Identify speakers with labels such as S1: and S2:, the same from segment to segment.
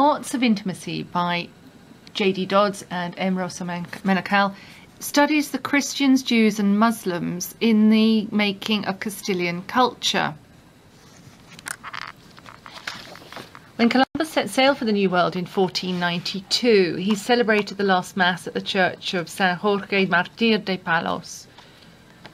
S1: Arts of Intimacy by J.D. Dodds and M. Rosa Menocal studies the Christians, Jews and Muslims in the making of Castilian culture. When Columbus set sail for the New World in 1492, he celebrated the last Mass at the church of San Jorge Martir de Palos.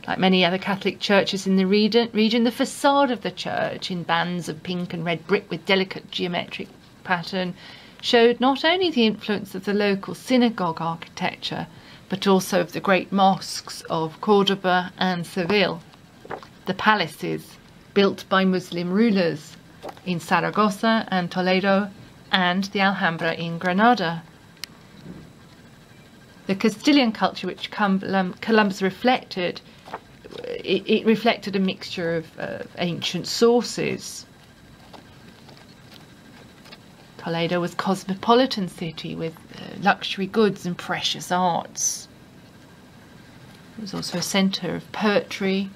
S1: Like many other Catholic churches in the region, the facade of the church, in bands of pink and red brick with delicate geometric pattern, showed not only the influence of the local synagogue architecture, but also of the great mosques of Cordoba and Seville, the palaces built by Muslim rulers in Saragossa and Toledo, and the Alhambra in Granada. The Castilian culture which Columbus reflected, it, it reflected a mixture of uh, ancient sources. Toledo was a cosmopolitan city with uh, luxury goods and precious arts. It was also a centre of poetry,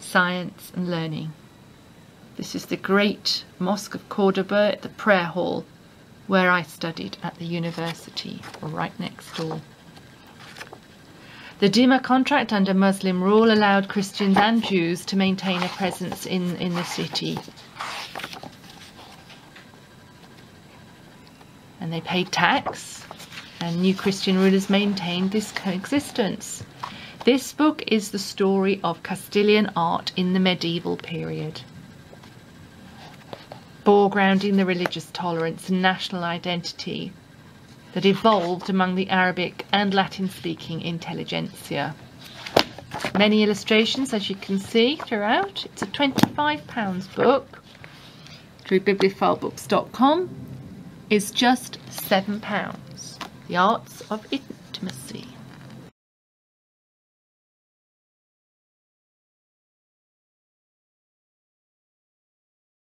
S1: science and learning. This is the great Mosque of Cordoba, the prayer hall, where I studied at the university, right next door. The Dhimma contract under Muslim rule allowed Christians and Jews to maintain a presence in, in the city. And they paid tax, and new Christian rulers maintained this coexistence. This book is the story of Castilian art in the medieval period foregrounding the religious tolerance and national identity that evolved among the Arabic and Latin speaking intelligentsia. Many illustrations as you can see throughout. It's a £25 book through bibliophilebooks.com is just £7. The Arts of Intimacy.